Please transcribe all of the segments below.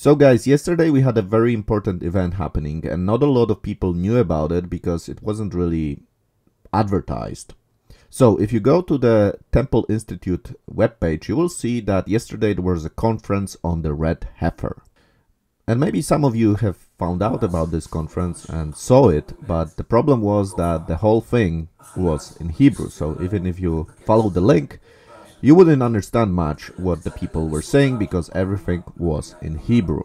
So guys, yesterday we had a very important event happening and not a lot of people knew about it because it wasn't really advertised. So if you go to the Temple Institute webpage, you will see that yesterday there was a conference on the red heifer. And maybe some of you have found out about this conference and saw it, but the problem was that the whole thing was in Hebrew. So even if you follow the link, you wouldn't understand much what the people were saying because everything was in Hebrew.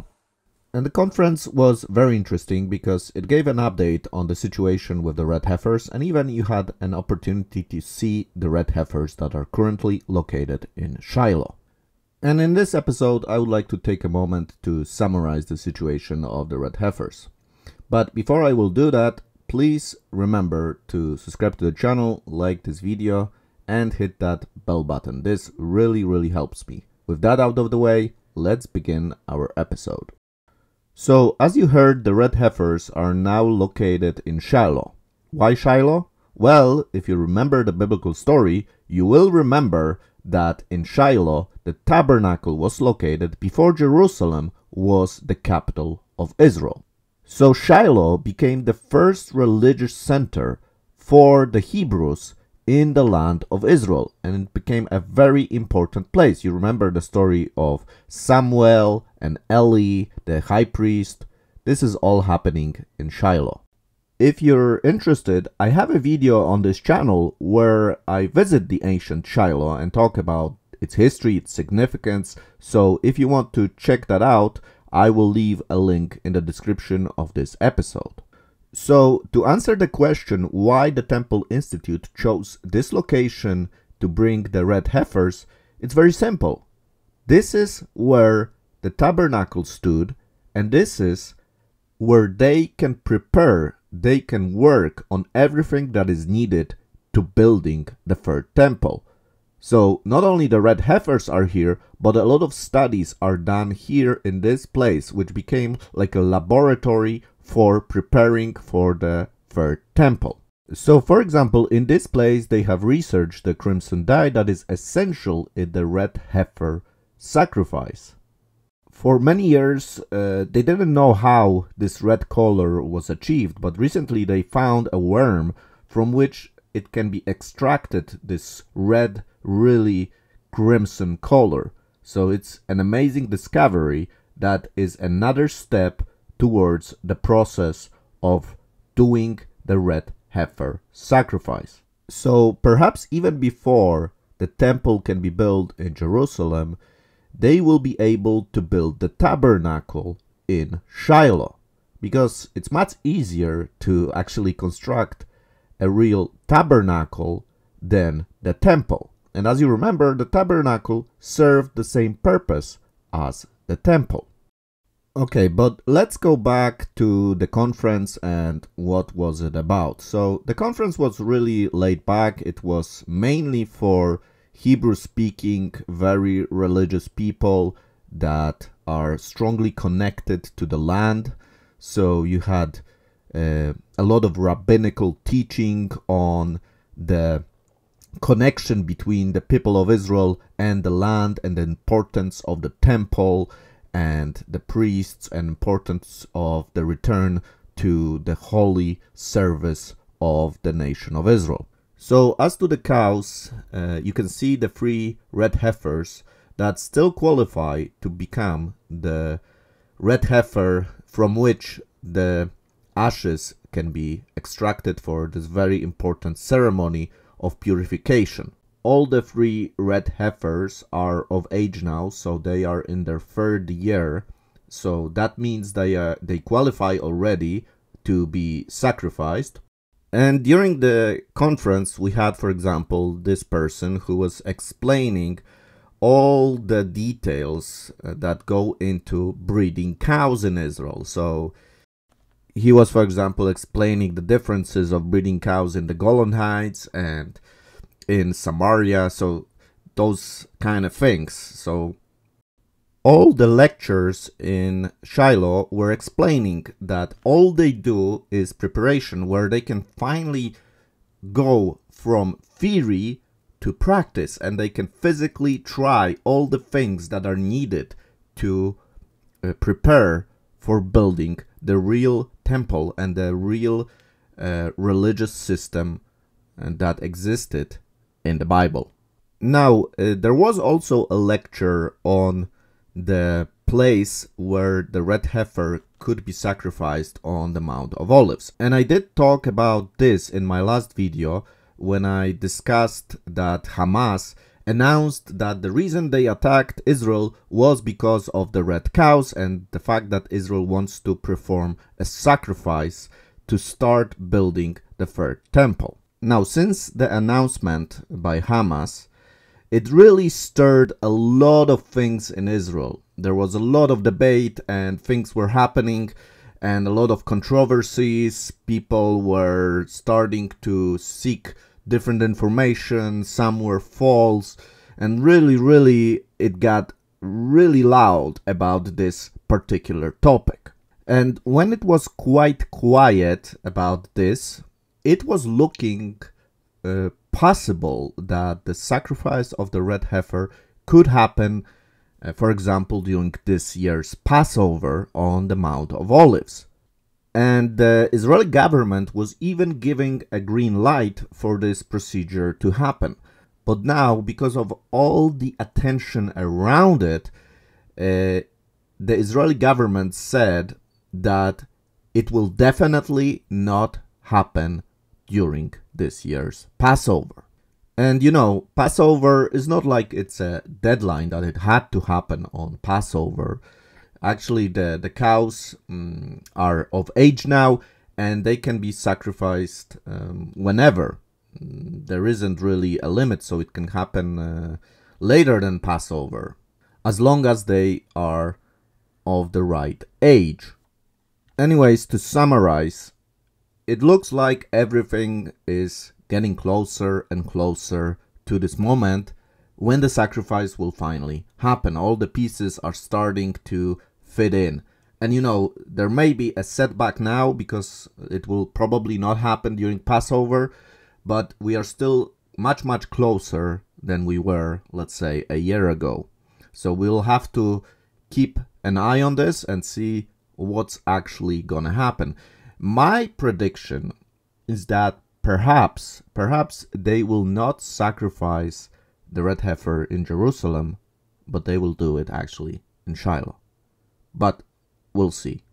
And the conference was very interesting because it gave an update on the situation with the red heifers and even you had an opportunity to see the red heifers that are currently located in Shiloh. And in this episode I would like to take a moment to summarize the situation of the red heifers. But before I will do that, please remember to subscribe to the channel, like this video, and hit that bell button. This really, really helps me. With that out of the way, let's begin our episode. So, as you heard, the red heifers are now located in Shiloh. Why Shiloh? Well, if you remember the biblical story, you will remember that in Shiloh, the tabernacle was located before Jerusalem was the capital of Israel. So Shiloh became the first religious center for the Hebrews in the land of Israel and it became a very important place. You remember the story of Samuel and Eli, the high priest. This is all happening in Shiloh. If you're interested, I have a video on this channel where I visit the ancient Shiloh and talk about its history, its significance. So if you want to check that out, I will leave a link in the description of this episode. So, to answer the question why the Temple Institute chose this location to bring the red heifers, it's very simple. This is where the tabernacle stood, and this is where they can prepare, they can work on everything that is needed to building the third temple. So not only the red heifers are here, but a lot of studies are done here in this place, which became like a laboratory for preparing for the third temple. So for example, in this place they have researched the crimson dye that is essential in the red heifer sacrifice. For many years uh, they didn't know how this red color was achieved, but recently they found a worm from which it can be extracted this red, really crimson color. So it's an amazing discovery that is another step towards the process of doing the red heifer sacrifice. So perhaps even before the temple can be built in Jerusalem, they will be able to build the tabernacle in Shiloh because it's much easier to actually construct a real tabernacle than the temple. And as you remember, the tabernacle served the same purpose as the temple. Okay, but let's go back to the conference and what was it about. So the conference was really laid back. It was mainly for Hebrew speaking, very religious people that are strongly connected to the land. So you had uh, a lot of rabbinical teaching on the connection between the people of Israel and the land and the importance of the temple and the priests and importance of the return to the holy service of the nation of Israel. So as to the cows, uh, you can see the three red heifers that still qualify to become the red heifer from which the ashes can be extracted for this very important ceremony of purification all the three red heifers are of age now, so they are in their third year. So that means they uh, they qualify already to be sacrificed. And during the conference, we had, for example, this person who was explaining all the details uh, that go into breeding cows in Israel. So he was, for example, explaining the differences of breeding cows in the Golan Heights and in Samaria, so those kind of things. So all the lectures in Shiloh were explaining that all they do is preparation where they can finally go from theory to practice and they can physically try all the things that are needed to uh, prepare for building the real temple and the real uh, religious system uh, that existed in the Bible. Now, uh, there was also a lecture on the place where the red heifer could be sacrificed on the Mount of Olives. And I did talk about this in my last video when I discussed that Hamas announced that the reason they attacked Israel was because of the red cows and the fact that Israel wants to perform a sacrifice to start building the third temple. Now, since the announcement by Hamas, it really stirred a lot of things in Israel. There was a lot of debate and things were happening and a lot of controversies. People were starting to seek different information, some were false, and really, really, it got really loud about this particular topic. And when it was quite quiet about this, it was looking uh, possible that the sacrifice of the red heifer could happen, uh, for example, during this year's Passover on the Mount of Olives. And the Israeli government was even giving a green light for this procedure to happen. But now, because of all the attention around it, uh, the Israeli government said that it will definitely not happen during this year's Passover. And you know, Passover is not like it's a deadline that it had to happen on Passover. Actually, the, the cows um, are of age now and they can be sacrificed um, whenever. Mm, there isn't really a limit, so it can happen uh, later than Passover, as long as they are of the right age. Anyways, to summarize, it looks like everything is getting closer and closer to this moment when the sacrifice will finally happen. All the pieces are starting to fit in. And you know, there may be a setback now because it will probably not happen during Passover, but we are still much, much closer than we were, let's say, a year ago. So we'll have to keep an eye on this and see what's actually gonna happen. My prediction is that perhaps, perhaps they will not sacrifice the red heifer in Jerusalem, but they will do it actually in Shiloh but we'll see.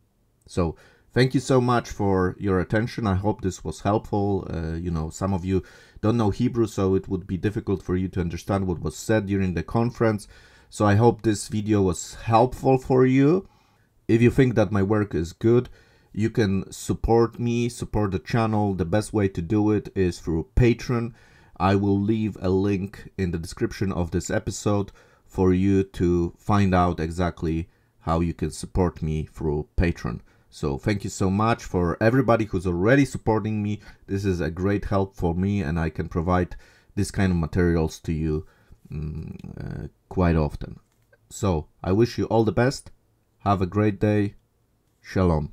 So thank you so much for your attention. I hope this was helpful. Uh, you know, some of you don't know Hebrew, so it would be difficult for you to understand what was said during the conference. So I hope this video was helpful for you. If you think that my work is good, you can support me, support the channel. The best way to do it is through Patreon. I will leave a link in the description of this episode for you to find out exactly how you can support me through Patreon. So thank you so much for everybody who's already supporting me. This is a great help for me and I can provide this kind of materials to you um, uh, quite often. So I wish you all the best. Have a great day. Shalom.